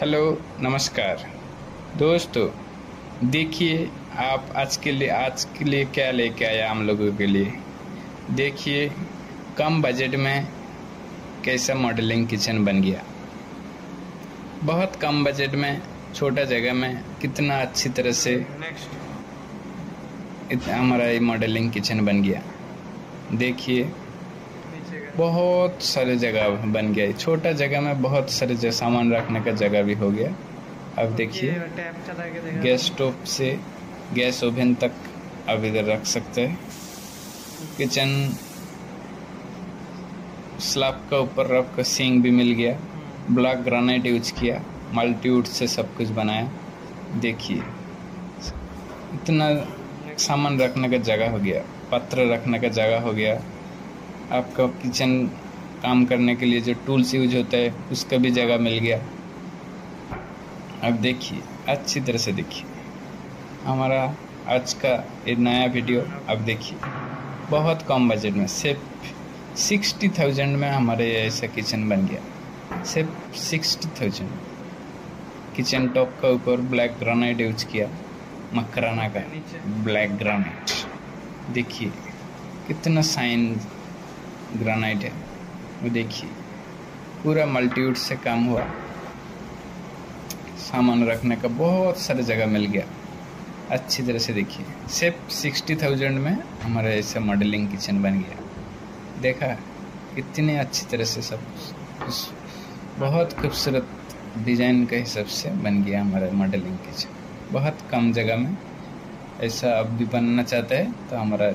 Hello नमस्कार। दोस्तों देखिए आप आज के लिए आज के लिए क्या लेके आया हम लोगों के लिए? देखिए कम बजट में कैसा मॉडलिंग किचन बन गया। बहुत कम बजट में छोटा जगह में कितना अच्छी तरह से हमारा ये मॉडलिंग किचन बन गया। देखिए बहुत सारे जगह बन गया छोटा जगह में बहुत सारे सामान रखने का जगह भी हो गया। अब देखिए गैस स्टोव से गैस ओवन तक अब इधर रख सकते हैं। किचन स्लैब का ऊपर कर सिंक भी मिल गया। ब्लैक ग्रेनाइट यूज़ किया मल्टीवुड से सब कुछ बनाया। देखिए इतना सामान रखने का जगह हो गया पत्र रखने का जगह हो गया। आपका किचन काम करने के लिए जो टूल्स यूज़ होता है उसका भी जगह मिल गया। अब देखिए अच्छी तरह से देखिए। हमारा आज का ये नया वीडियो अब देखिए। बहुत कम बजट में सिर्फ़ सिक्सटी थाउज़ेंड में हमारे ऐसा किचन बन गया। सिर्फ़ सिक्सटी थाउज़ेंड किचन टॉप का ऊपर ब्लैक ग्रेनाइट यूज़ किया। मकराना का ब्लैक ग्रेनाइट देखिए कितना साइन ग्रेनाइट है। वो देखिए, पूरा मल्टीवुड से काम हुआ। सामान रखने का बहुत सारे जगह मिल गया। अच्छी तरह से देखिए। सिर्फ़ सिक्सटी थाउज़ेंड में हमारा ऐसा मॉडलिंग किचन बन गया। देखा, कितने अच्छी तरह से सब बहुत खूबसूरत डिज़ाइन के हिसाब से बन गया हमारा मॉडलिंग किचन बहुत कम जगह में ऐसा अब भी बनना चाहता है तो हमारा